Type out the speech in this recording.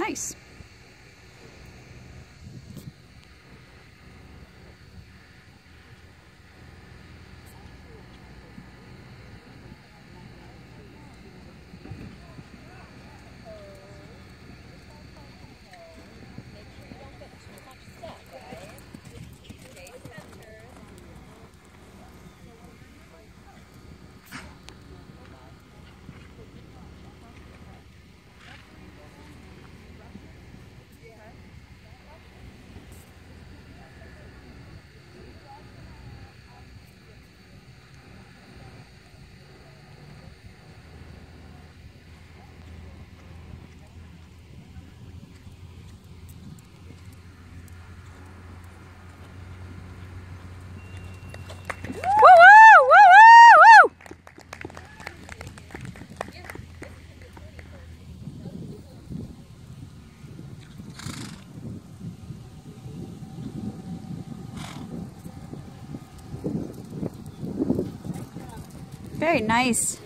Nice. Very nice.